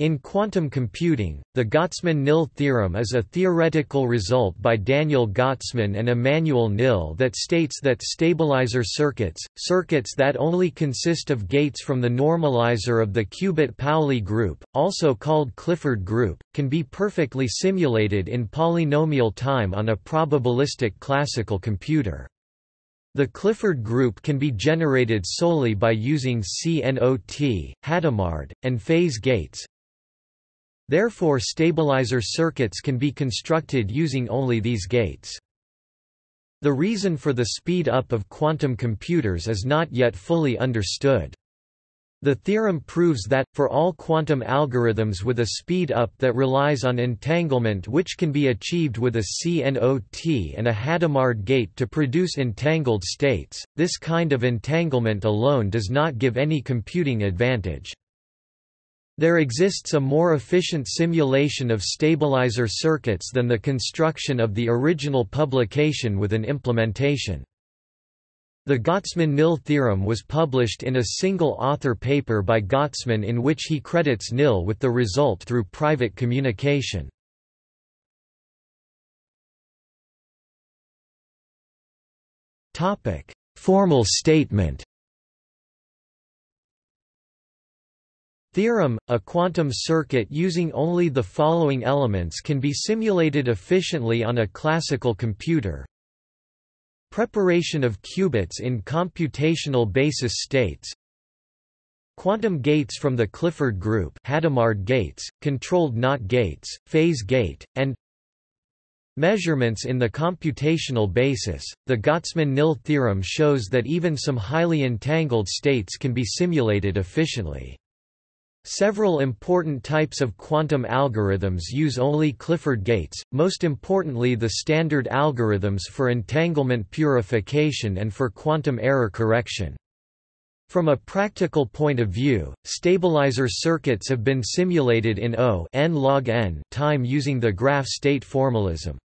In quantum computing, the Gottesman–Knill theorem is a theoretical result by Daniel Gottesman and Emanuel Knill that states that stabilizer circuits, circuits that only consist of gates from the normalizer of the qubit-Pauli group, also called Clifford group, can be perfectly simulated in polynomial time on a probabilistic classical computer. The Clifford group can be generated solely by using CNOT, Hadamard, and phase gates, Therefore stabilizer circuits can be constructed using only these gates. The reason for the speed up of quantum computers is not yet fully understood. The theorem proves that, for all quantum algorithms with a speed up that relies on entanglement which can be achieved with a CNOT and a Hadamard gate to produce entangled states, this kind of entanglement alone does not give any computing advantage. There exists a more efficient simulation of stabilizer circuits than the construction of the original publication with an implementation. The Gottesman–Knill theorem was published in a single-author paper by Gottesman in which he credits Knill with the result through private communication. Formal statement Theorem – A quantum circuit using only the following elements can be simulated efficiently on a classical computer. Preparation of qubits in computational basis states Quantum gates from the Clifford group Hadamard gates, controlled NOT gates, phase gate, and Measurements in the computational basis. The Gottesman-Knill theorem shows that even some highly entangled states can be simulated efficiently. Several important types of quantum algorithms use only Clifford gates, most importantly the standard algorithms for entanglement purification and for quantum error correction. From a practical point of view, stabilizer circuits have been simulated in O n log n time using the graph state formalism.